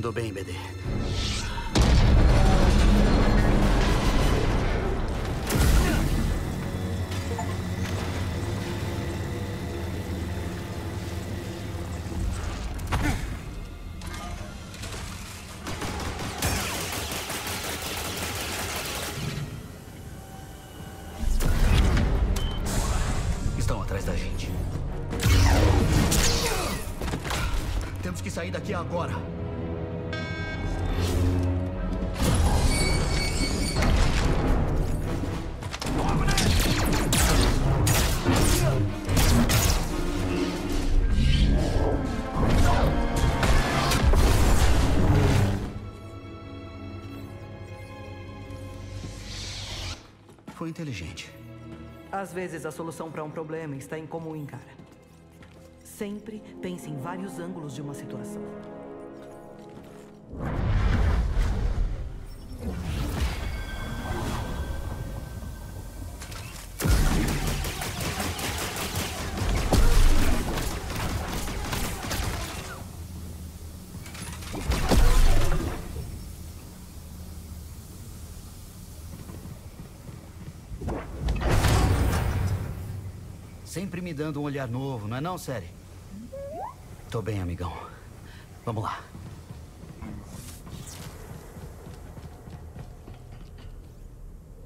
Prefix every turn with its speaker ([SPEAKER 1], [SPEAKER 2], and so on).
[SPEAKER 1] Tô bem, BD. Estão atrás da gente. Temos que sair daqui agora. Foi inteligente.
[SPEAKER 2] Às vezes a solução para um problema está em como o encara. Sempre pense em vários ângulos de uma situação.
[SPEAKER 1] Sempre me dando um olhar novo, não é não, série? Tô bem, amigão. Vamos lá.